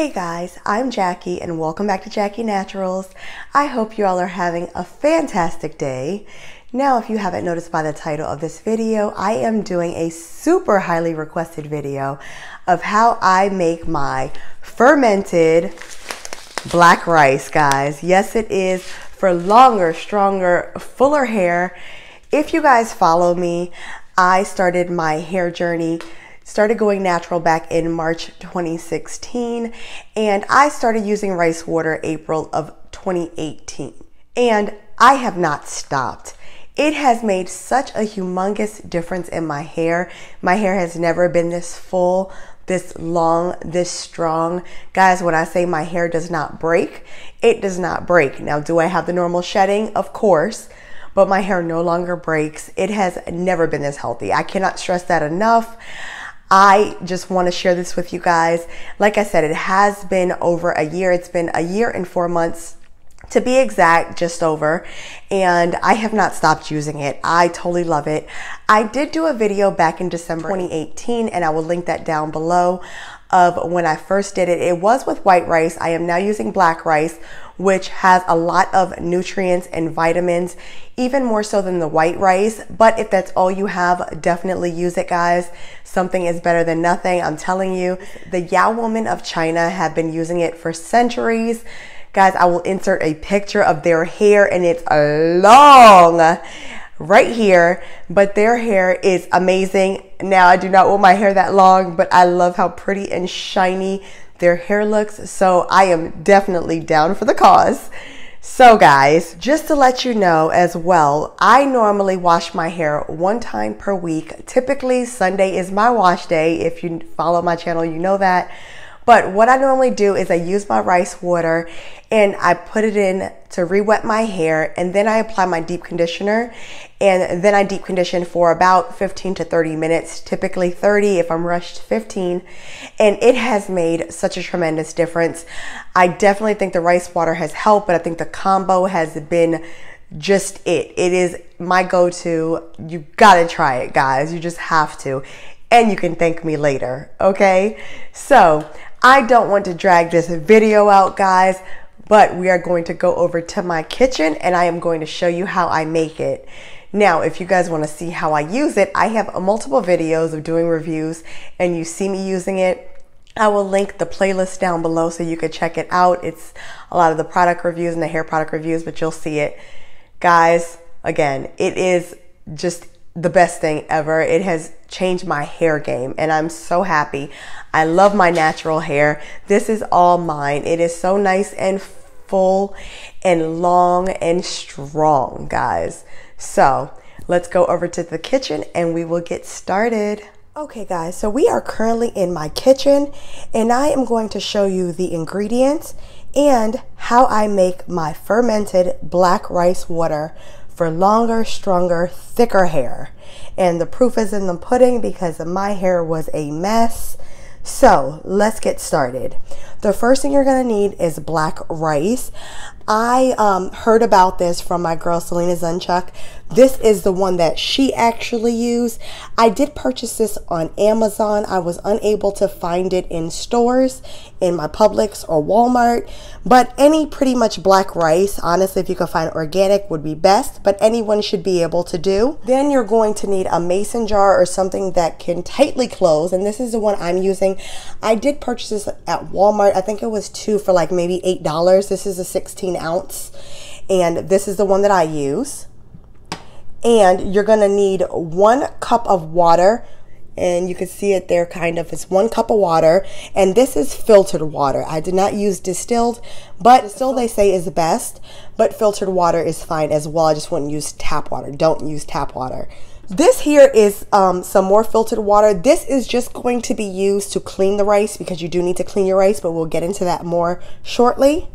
Hey guys, I'm Jackie and welcome back to Jackie Naturals. I hope you all are having a fantastic day. Now, if you haven't noticed by the title of this video, I am doing a super highly requested video of how I make my fermented black rice, guys. Yes, it is for longer, stronger, fuller hair. If you guys follow me, I started my hair journey started going natural back in March 2016 and I started using rice water April of 2018 and I have not stopped. It has made such a humongous difference in my hair. My hair has never been this full, this long, this strong. Guys, when I say my hair does not break, it does not break. Now, do I have the normal shedding? Of course but my hair no longer breaks. It has never been this healthy. I cannot stress that enough. I just want to share this with you guys. Like I said, it has been over a year. It's been a year and four months to be exact, just over. And I have not stopped using it. I totally love it. I did do a video back in December 2018, and I will link that down below of when I first did it. It was with white rice. I am now using black rice, which has a lot of nutrients and vitamins, even more so than the white rice. But if that's all you have, definitely use it, guys. Something is better than nothing. I'm telling you, the Yao women of China have been using it for centuries. Guys, I will insert a picture of their hair and it's long right here, but their hair is amazing. Now, I do not want my hair that long, but I love how pretty and shiny their hair looks. So I am definitely down for the cause. So guys, just to let you know as well, I normally wash my hair one time per week. Typically Sunday is my wash day. If you follow my channel, you know that. But what I normally do is I use my rice water and I put it in to re-wet my hair and then I apply my deep conditioner and then I deep condition for about 15 to 30 minutes, typically 30 if I'm rushed 15. And it has made such a tremendous difference. I definitely think the rice water has helped, but I think the combo has been just it. It is my go-to. You gotta try it, guys. You just have to. And you can thank me later, okay? So I don't want to drag this video out, guys, but we are going to go over to my kitchen and I am going to show you how I make it. Now, if you guys want to see how I use it, I have multiple videos of doing reviews and you see me using it. I will link the playlist down below so you could check it out. It's a lot of the product reviews and the hair product reviews, but you'll see it. Guys, again, it is just the best thing ever. It has changed my hair game and I'm so happy. I love my natural hair. This is all mine. It is so nice and full and long and strong, guys. So let's go over to the kitchen and we will get started. Okay guys, so we are currently in my kitchen and I am going to show you the ingredients and how I make my fermented black rice water for longer, stronger, thicker hair. And the proof is in the pudding because my hair was a mess. So let's get started. The first thing you're gonna need is black rice. I um, heard about this from my girl Selina Zinchuk. This is the one that she actually used. I did purchase this on Amazon. I was unable to find it in stores, in my Publix or Walmart, but any pretty much black rice, honestly, if you can find organic would be best, but anyone should be able to do. Then you're going to need a mason jar or something that can tightly close, and this is the one I'm using. I did purchase this at Walmart. I think it was two for like maybe $8. This is a 16 ounce, and this is the one that I use and you're gonna need one cup of water. And you can see it there kind of it's one cup of water. And this is filtered water. I did not use distilled but still they say is the best. But filtered water is fine as well. I just wouldn't use tap water. Don't use tap water. This here is um, some more filtered water. This is just going to be used to clean the rice because you do need to clean your rice, but we'll get into that more shortly.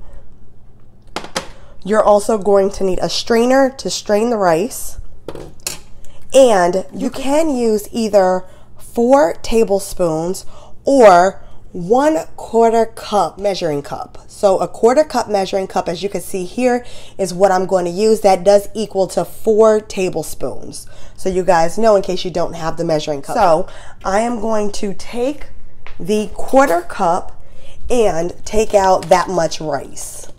You're also going to need a strainer to strain the rice. And you can use either four tablespoons or one quarter cup measuring cup. So a quarter cup measuring cup, as you can see here, is what I'm going to use. That does equal to four tablespoons. So you guys know in case you don't have the measuring cup. So I am going to take the quarter cup and take out that much rice.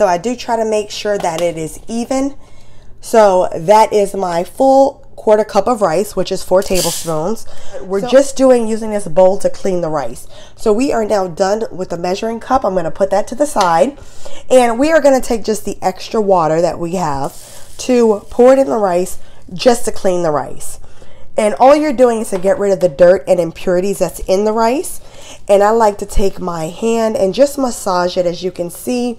So I do try to make sure that it is even. So that is my full quarter cup of rice, which is four tablespoons. We're so, just doing using this bowl to clean the rice. So we are now done with the measuring cup. I'm going to put that to the side. And we are going to take just the extra water that we have to pour it in the rice just to clean the rice. And all you're doing is to get rid of the dirt and impurities that's in the rice. And I like to take my hand and just massage it as you can see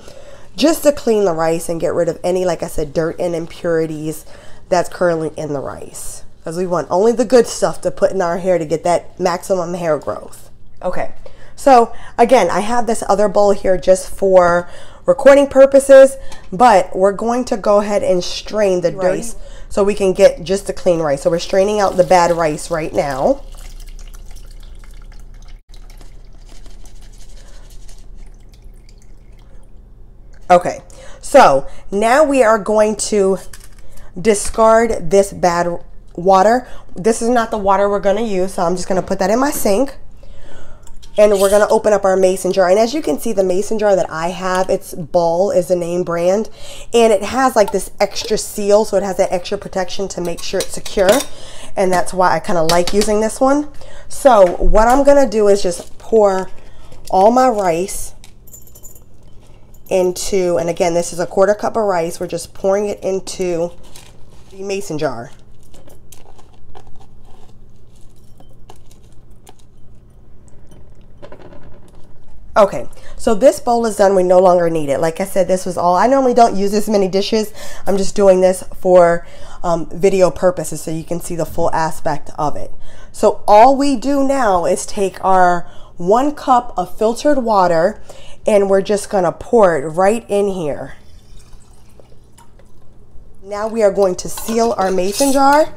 just to clean the rice and get rid of any, like I said, dirt and impurities that's currently in the rice. Because we want only the good stuff to put in our hair to get that maximum hair growth. Okay, so again, I have this other bowl here just for recording purposes, but we're going to go ahead and strain the rice so we can get just the clean rice. So we're straining out the bad rice right now. Okay, so now we are going to discard this bad water. This is not the water we're going to use, so I'm just going to put that in my sink. And we're going to open up our mason jar. And as you can see, the mason jar that I have, it's Ball is the name brand. And it has like this extra seal, so it has that extra protection to make sure it's secure. And that's why I kind of like using this one. So what I'm going to do is just pour all my rice into, and again, this is a quarter cup of rice. We're just pouring it into the mason jar. Okay, so this bowl is done. We no longer need it. Like I said, this was all. I normally don't use this many dishes. I'm just doing this for um, video purposes so you can see the full aspect of it. So all we do now is take our one cup of filtered water and we're just going to pour it right in here. Now we are going to seal our mason jar.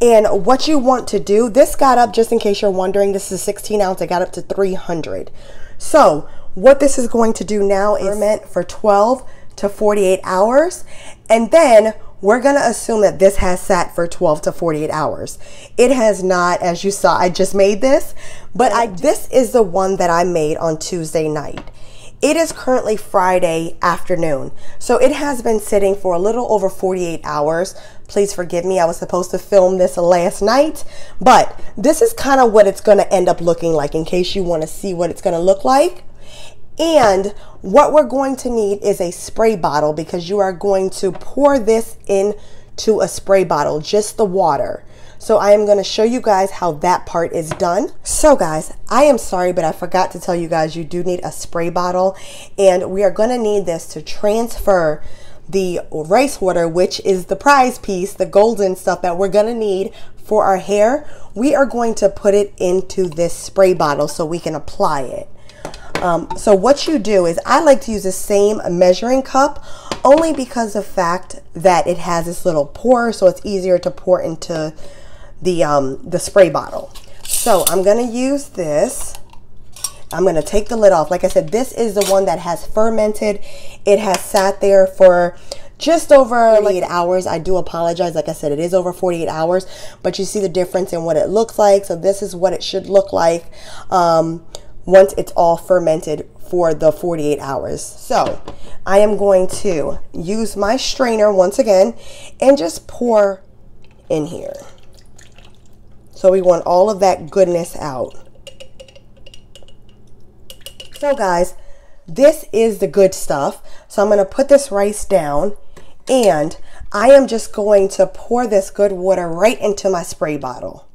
And what you want to do, this got up, just in case you're wondering, this is 16 ounce, it got up to 300. So what this is going to do now is ferment for 12 to 48 hours. And then we're going to assume that this has sat for 12 to 48 hours. It has not, as you saw, I just made this, but I, this is the one that I made on Tuesday night. It is currently Friday afternoon, so it has been sitting for a little over 48 hours. Please forgive me, I was supposed to film this last night, but this is kind of what it's going to end up looking like in case you want to see what it's going to look like. And what we're going to need is a spray bottle because you are going to pour this into a spray bottle, just the water. So I am going to show you guys how that part is done. So guys, I am sorry, but I forgot to tell you guys you do need a spray bottle and we are going to need this to transfer the rice water, which is the prize piece, the golden stuff that we're going to need for our hair. We are going to put it into this spray bottle so we can apply it. Um, so what you do is I like to use the same measuring cup only because of the fact that it has this little pour so it's easier to pour into the, um, the spray bottle. So I'm going to use this. I'm going to take the lid off. Like I said, this is the one that has fermented. It has sat there for just over 48 hours. I do apologize. Like I said, it is over 48 hours, but you see the difference in what it looks like. So this is what it should look like um, once it's all fermented for the 48 hours. So I am going to use my strainer once again and just pour in here. So we want all of that goodness out. So guys, this is the good stuff. So I'm going to put this rice down and I am just going to pour this good water right into my spray bottle.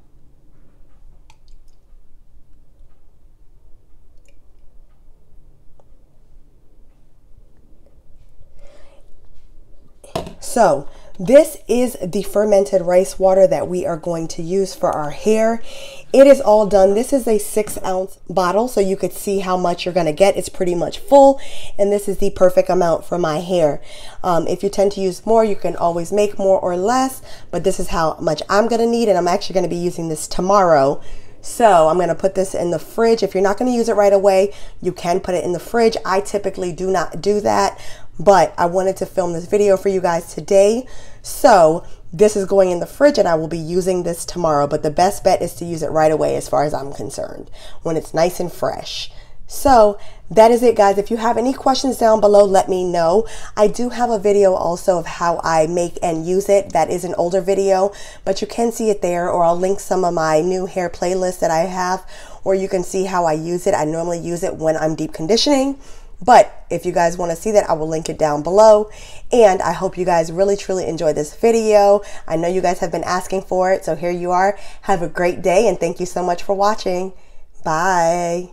So this is the fermented rice water that we are going to use for our hair. It is all done. This is a six ounce bottle, so you could see how much you're gonna get. It's pretty much full, and this is the perfect amount for my hair. Um, if you tend to use more, you can always make more or less, but this is how much I'm gonna need, and I'm actually gonna be using this tomorrow. So I'm going to put this in the fridge. If you're not going to use it right away, you can put it in the fridge. I typically do not do that, but I wanted to film this video for you guys today. So this is going in the fridge and I will be using this tomorrow. But the best bet is to use it right away as far as I'm concerned when it's nice and fresh. So that is it guys. If you have any questions down below, let me know. I do have a video also of how I make and use it. That is an older video, but you can see it there or I'll link some of my new hair playlists that I have or you can see how I use it. I normally use it when I'm deep conditioning. But if you guys want to see that, I will link it down below. And I hope you guys really, truly enjoy this video. I know you guys have been asking for it, so here you are. Have a great day, and thank you so much for watching. Bye.